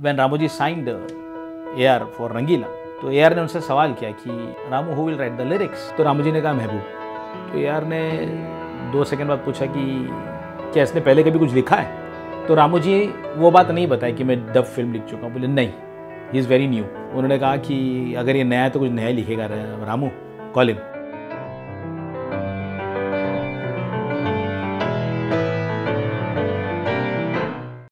When Ramu ji signed A R for Rangeela तो A R ने उनसे सवाल किया कि Ramu who will write the lyrics तो रामू जी ने कहा, महबूब. तो ए आर ने दो सेकंड बाद पूछा कि, क्या इसने पहले कभी कुछ लिखा है? तो रामू जी वो बात नहीं बताई कि मैं डब फ़िल्म लिख चुका हूँ। बोले, नहीं ही इज़ वेरी न्यू उन्होंने कहा कि, अगर ये नया है तो कुछ नया लिखेगा रामू कॉलिंग